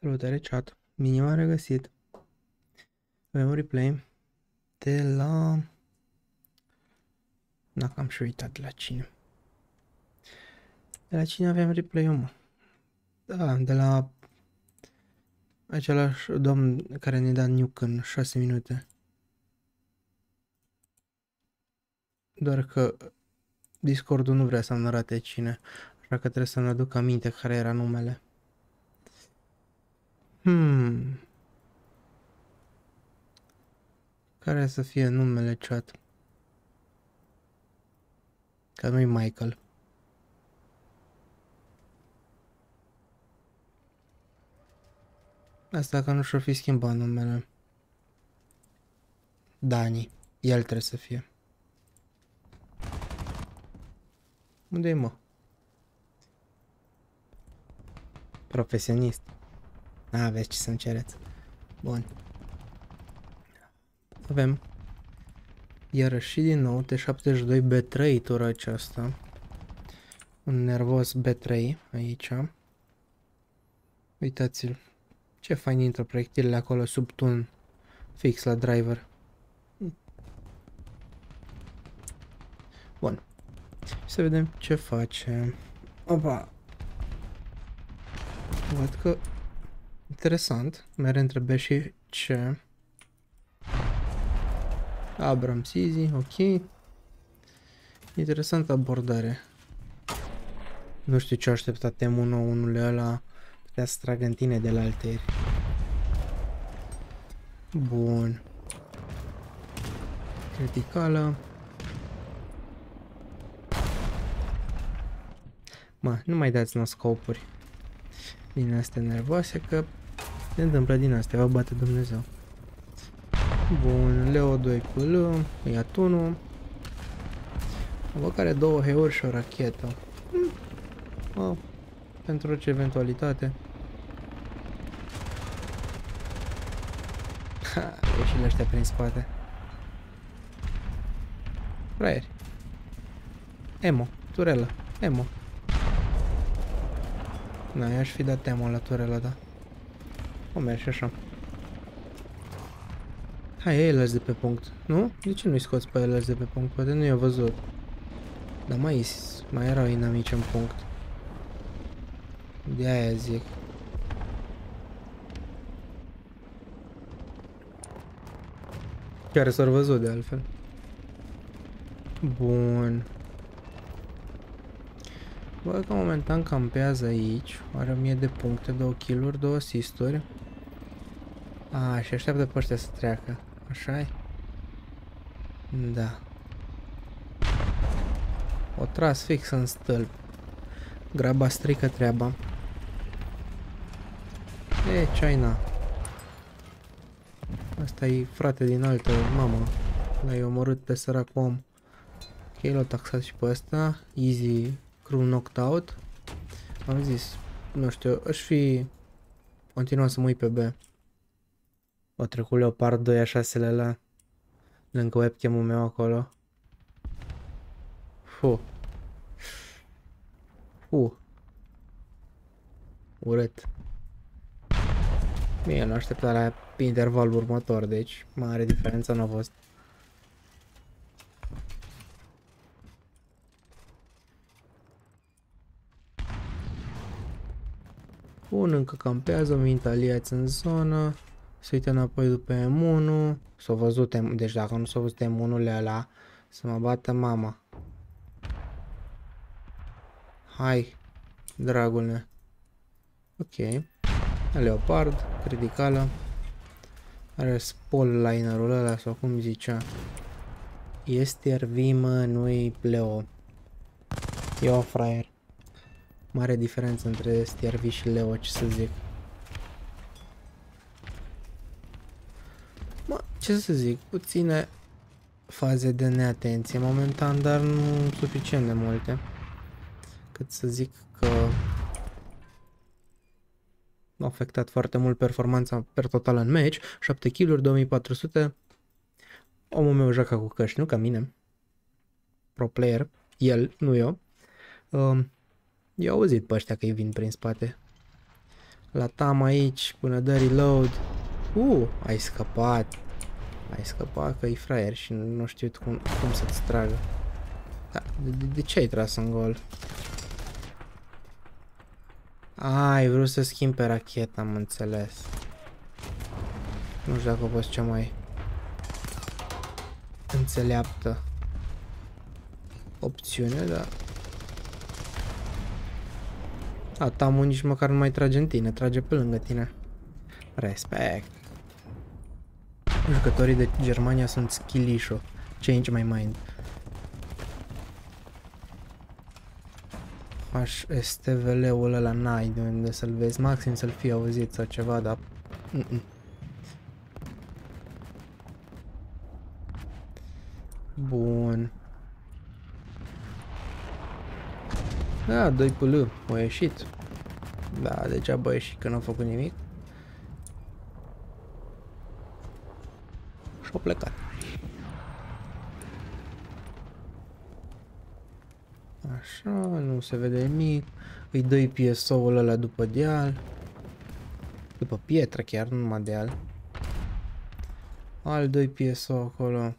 Salutare chat. Minim a regăsit. Avem un replay de la... Dacă am și uitat de la cine. De la cine avem replay-ul, mă? Da, de la același domn care ne da nuke în 6 minute. Doar că Discordul nu vrea să-mi arate cine, așa că trebuie să-mi aduc aminte care era numele. Hmm. Care să fie numele chat? Că nu-i Michael. Asta că nu și-o fi schimbat numele. Dani. El trebuie să fie. Unde e mă? Profesionist. A, aveți ce să-mi cereți. Bun. Avem iarăși și din nou T72 B3 tura aceasta. Un nervos B3 aici. Uitați-l. Ce fain intră proiectilele acolo sub tun fix la driver. Bun. Să vedem ce face. Opa. Văd că Interesant. Mereu între B și C. Abram Sizi, ok. Interesantă abordare. Nu știu ce aștepta M1 unul ăla putea să tragă în tine de la alteri. Bun. Criticală. Mă, nu mai dați scopuri din astea nervoase că se întâmplă din astea, vă bate Dumnezeu. Bun, Leo 2 cu L, ia tunul. Vă care două heuri și o rachetă. Hmm. Oh, pentru orice eventualitate. Ha, ieșile ăștia prin spate. Fraieri. Emo, turelă, emo. Na, i-aș fi dat emo la turelă, da. O merge așa. Hai, e LS de pe punct, nu? De ce nu-i scoți pe LS de pe punct? Poate nu i-a văzut. Dar mai, mai erau inamici în punct. De aia zic. Chiar s-au văzut de altfel. Bun. Bă, că momentan campează aici. Are 1000 de puncte, 2 kill-uri, 2 assist-uri. A, și așteaptă pe ăștia să treacă. așa -i? Da. O tras fix în stâlp. Graba strică treaba. E, China. Asta e frate din altă mamă. L-ai omorât pe sărac om. Ok, l-au taxat și pe ăsta. Easy crew knocked out. Am zis, nu știu, aș fi continuat să mă uit pe B. O trecut Leopard 2 a 6 la lângă webcam-ul meu acolo. Fu. Fu. Urât. Bine, nu aștepta la intervalul următor, deci mare diferență nu a fost. Bun, încă campează, mint aliați în zonă. Se uită înapoi după M1. S-a văzut M1, deci dacă nu s-a văzut M1-ule ăla, să mă bată mama. Hai, dragule. Ok. Leopard, criticală. Are spol linerul ăla sau cum zicea. Este Vimă, nu-i Leo. E o fraier. Mare diferență între Stiervi și Leo, ce să zic. Mă, ce să zic, puține faze de neatenție momentan, dar nu suficient de multe. Cât să zic că a afectat foarte mult performanța per total în match. 7 kill 2400. Omul meu joacă cu căști, nu ca mine. Pro player. El, nu eu. Um, I-au auzit pe ăștia că îi vin prin spate. La tam aici până dă reload. Uh, ai scăpat. Ai scăpat că e fraier și nu știu cum, cum să-ți tragă. Da, de, de, de ce ai tras în gol? Ai vrut să schimbi pe rachetă, am înțeles. Nu știu dacă a fost cea mai înțeleaptă opțiune, dar... A, Tamu nici măcar nu mai trage în tine, trage pe lângă tine. Respect. Jucătorii de Germania sunt skillisho. Change my mind. HSTVL-ul ăla n-ai de unde să-l vezi, maxim să-l fie auzit sau ceva, dar... Mm -mm. Bun. Da, 2 PL, a ieșit. Da, degeaba a ieșit că n-a făcut nimic. Și-a plecat. Așa, nu se vede nimic. Îi dă PSO-ul ăla după deal. După pietră chiar, nu numai deal. Al 2 PSO acolo.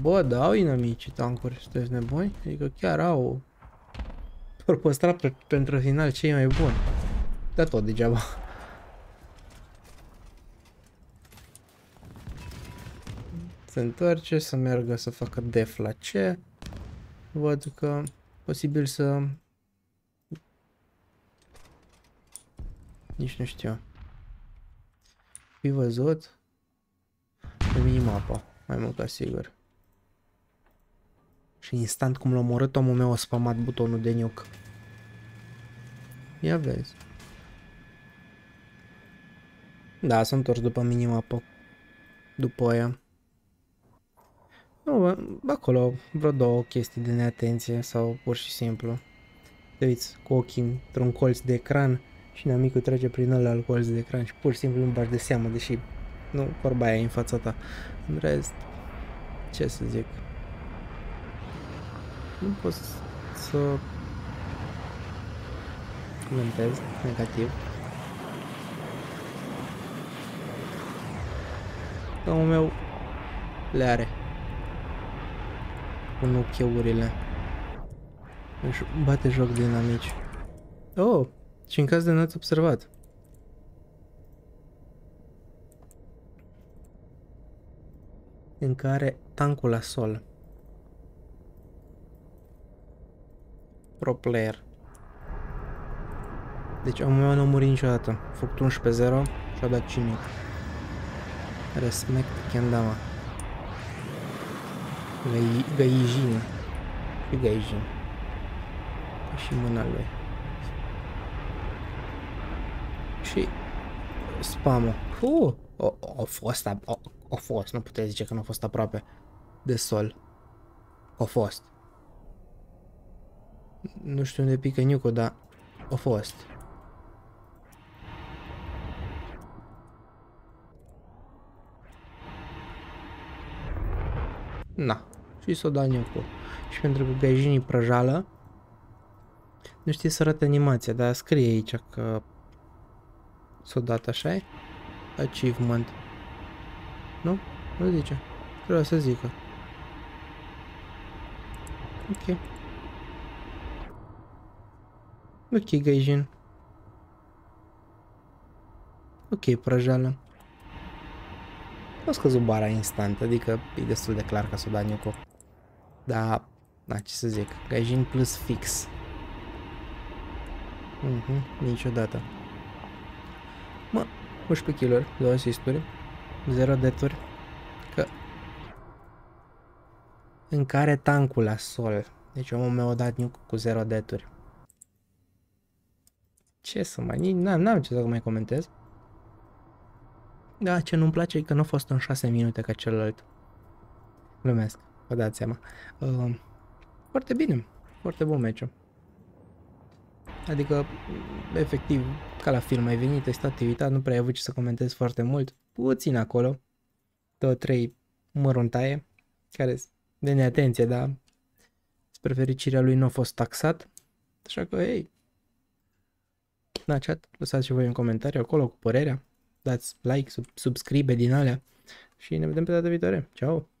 Bă, da, au inamici tancuri, sunteți nebuni? Adică chiar au vor păstra pe, pentru final cei mai buni. Dar tot degeaba. Se întoarce să meargă să facă def la ce. Văd că posibil să... Nici nu știu. Fi văzut pe minimapa, mai mult ca sigur. Și instant cum l-a omorât, omul meu a spamat butonul de nuke. Ia vezi. Da, s-a întors după minimapă. După aia. Nu, acolo vreo două chestii de neatenție sau pur și simplu. Te uiți cu ochii într-un colț de ecran și neamicul trece prin ăla al colț de ecran și pur și simplu nu bagi de seamă, deși nu vorba aia e în fața ta. În rest, ce să zic, nu pot să comentez negativ. Omul meu le are. Cu nucheurile. Își bate joc din amici. Oh, și în caz de n-ați observat. În care tancul la sol Pro player. Deci omul meu nu a murit niciodată. A făcut 11 0 și a dat cinic. Respect Kendama. Gaijin. Și Gaijin. Și mâna lui. Și spamul. Uh, o, o fost, o, o fost, nu puteți zice că nu a fost aproape de sol. O fost. Nu știu unde pică Niuco, dar a fost. Na, și s-o da Niuco. Și pentru că gajinii prăjală, nu știe să arate animația, dar scrie aici că s-o dat așa -i? Achievement. Nu? Nu zice. Trebuie să zică. Ok. Ok, Gaijin. Ok, prăjală. A scăzut bara instant, adică e destul de clar că s-o dat Niuco. Da, da, ce să zic, Gaijin plus fix. Mhm, uh -huh, niciodată. Mă, 11 kill-uri, 2 asisturi, 0 deturi, că... În care tancul la sol. Deci omul meu a dat Niuco cu 0 deturi. Ce să mai... N-am ce să mai comentez. Da, ce nu-mi place e că nu a fost în 6 minute ca celălalt. Lumesc, vă dați seama. Uh, foarte bine, foarte bun meciul. Adică, efectiv, ca la film, ai venit, ai stat, uitat, nu prea ai avut ce să comentezi foarte mult. Puțin acolo, două, trei măruntaie, care de neatenție, dar spre fericirea lui nu a fost taxat. Așa că, hei, la chat, lăsați și voi un comentariu acolo cu părerea, dați like, sub, subscribe din alea și ne vedem pe data viitoare. Ciao!